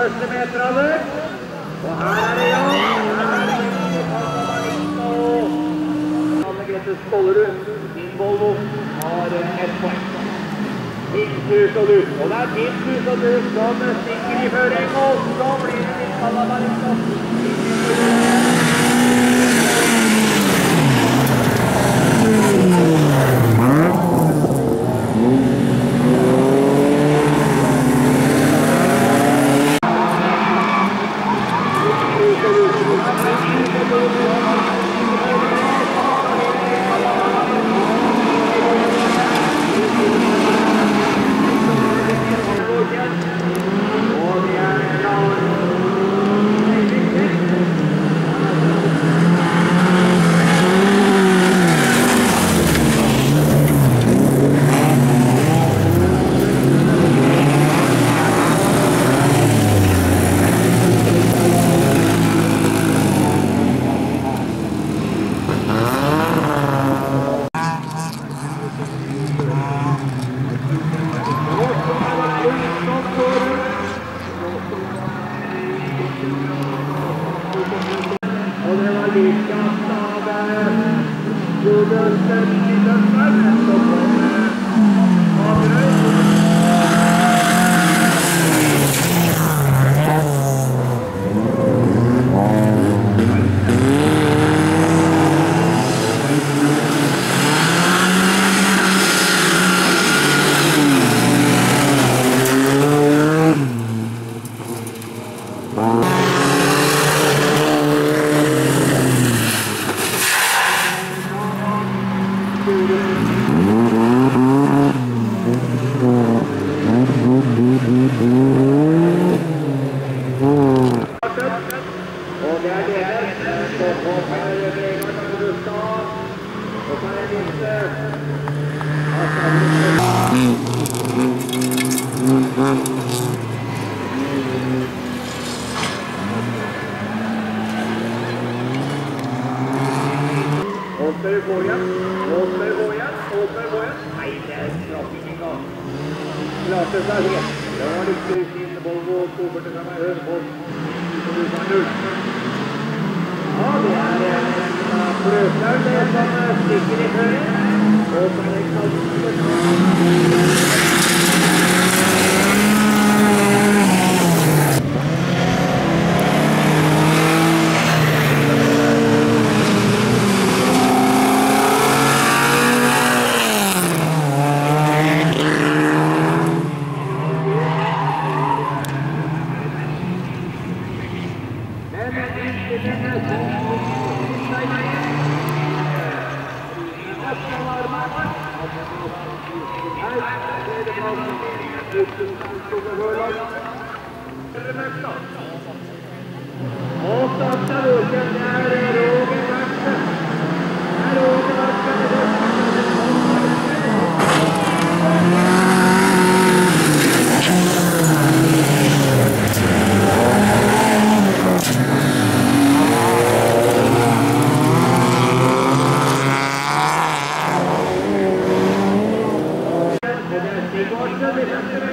første meter meterne. Og her er det Jan. Anne Grete Skollerud, din Volvo, har eh, ett poeng. Timshus og Lus. Og det er Timshus og Lus som stikker i føring, og så blir det litt Calamarino. gå igjen. Åsbø gå det er Frøsnaug det som stikker i føring. Gracias.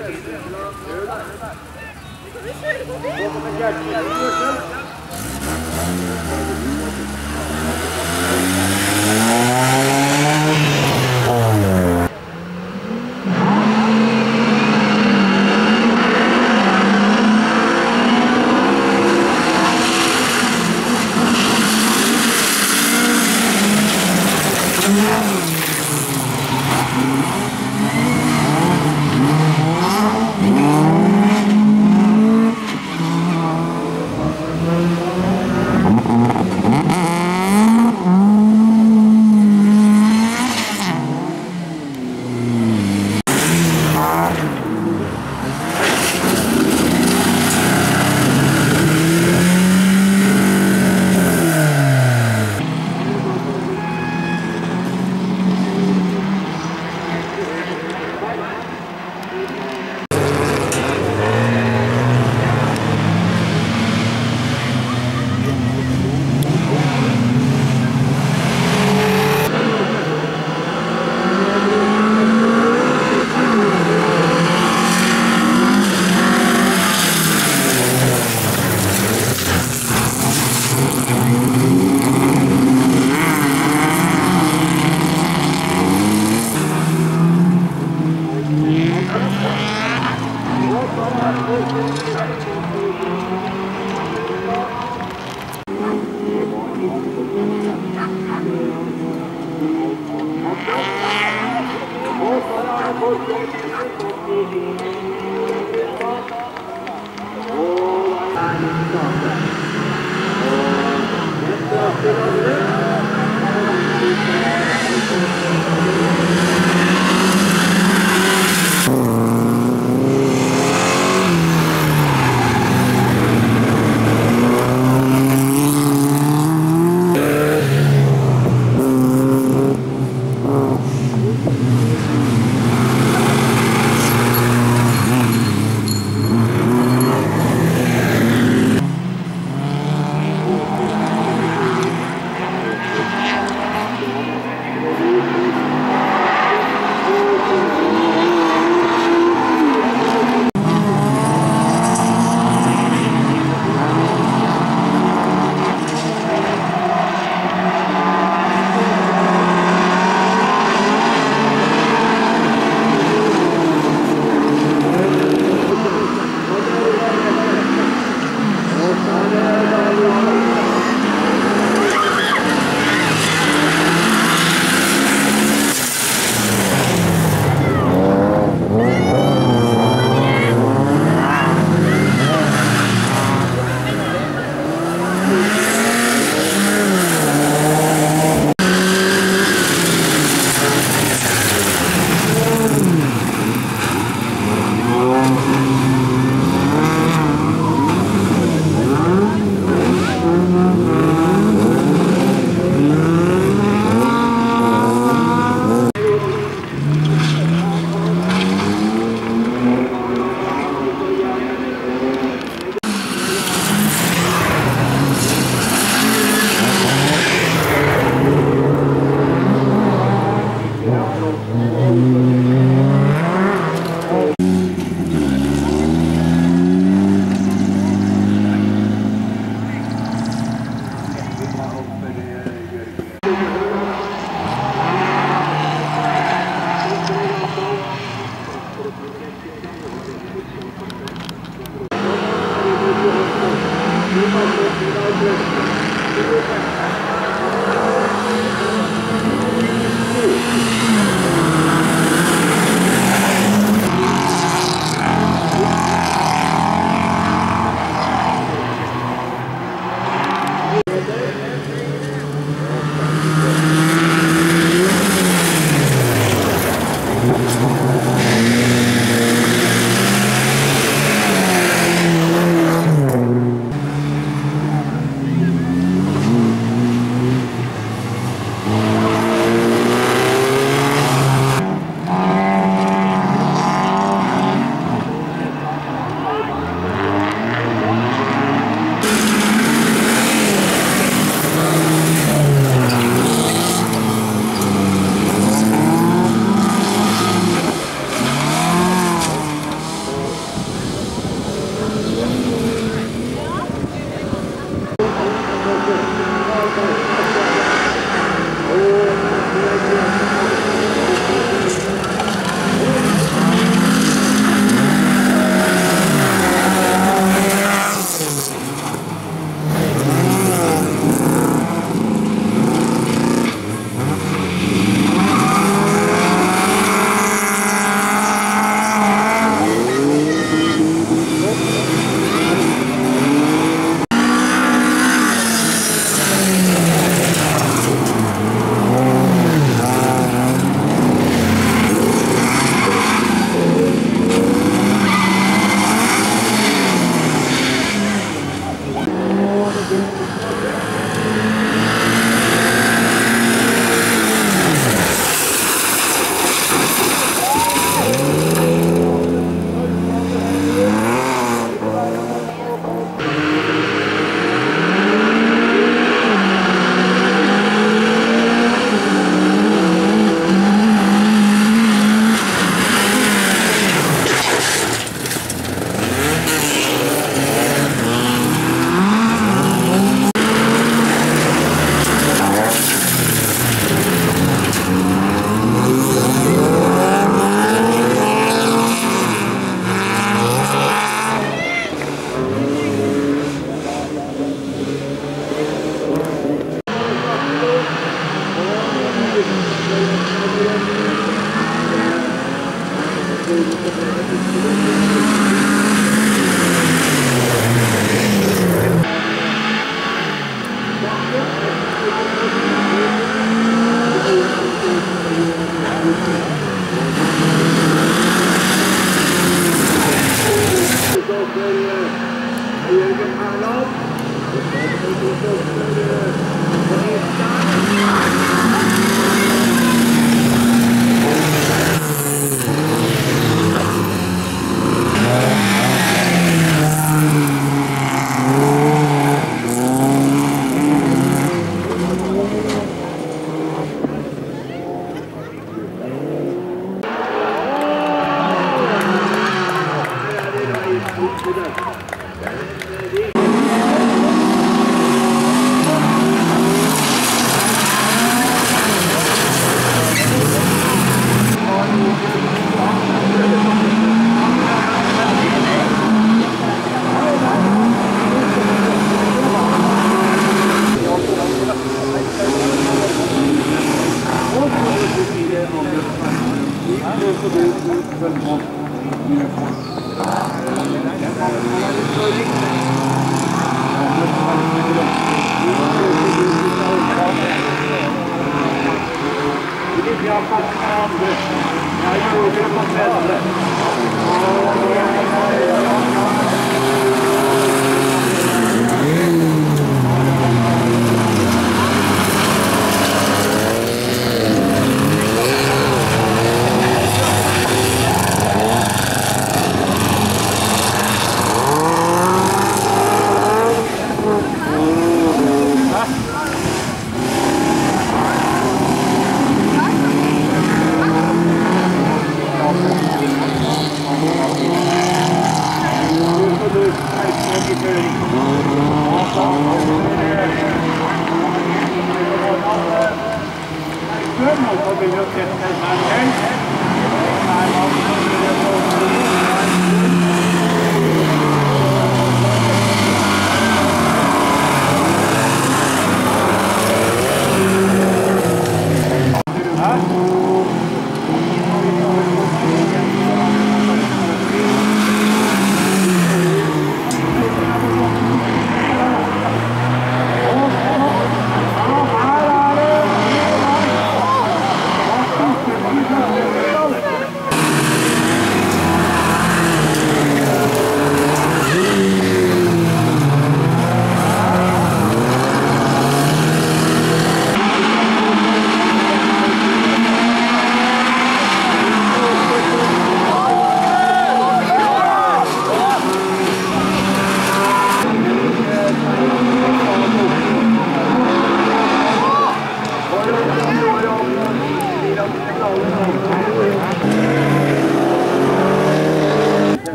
Vamos, aqui, Vamos, Mediadinha. Her er det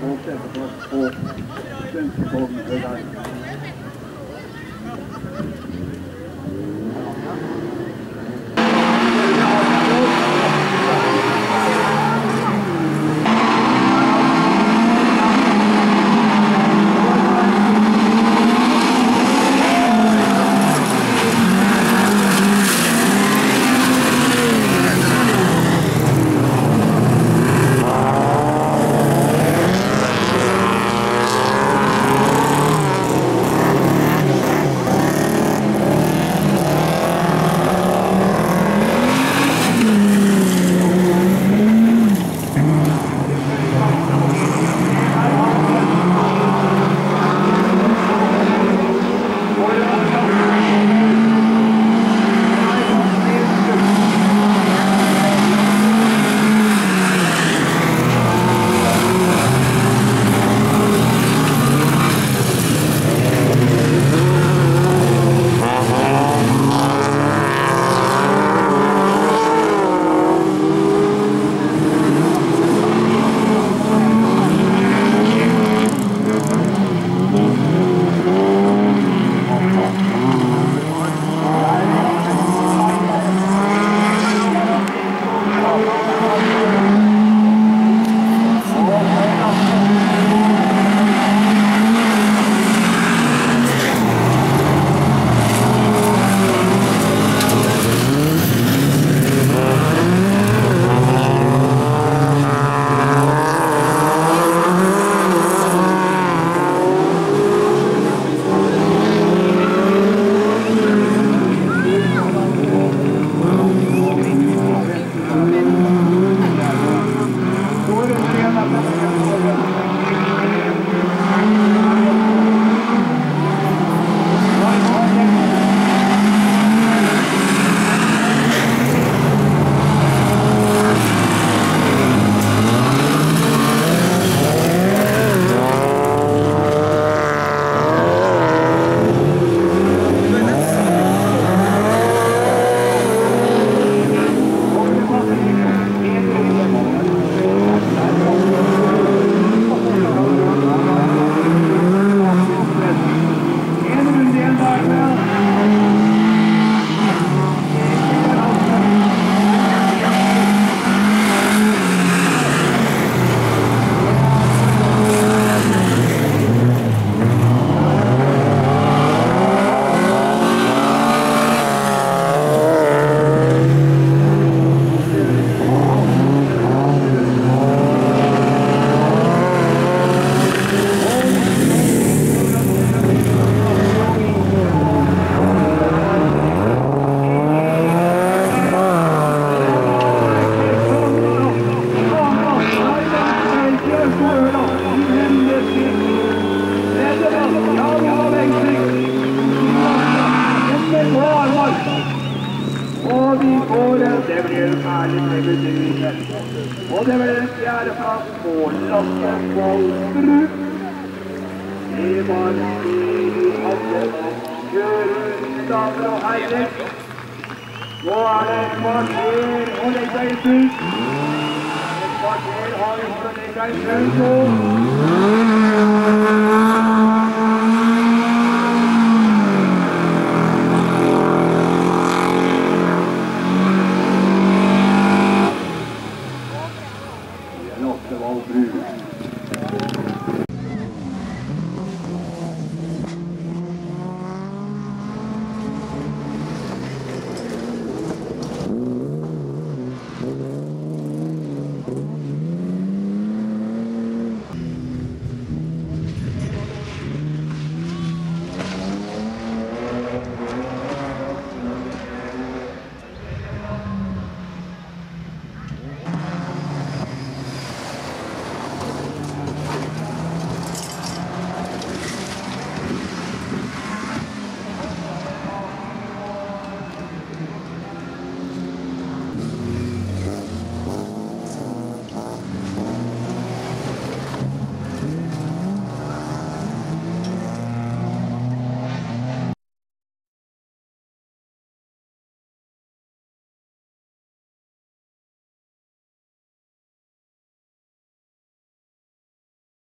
我这个，我，真是不能回答你。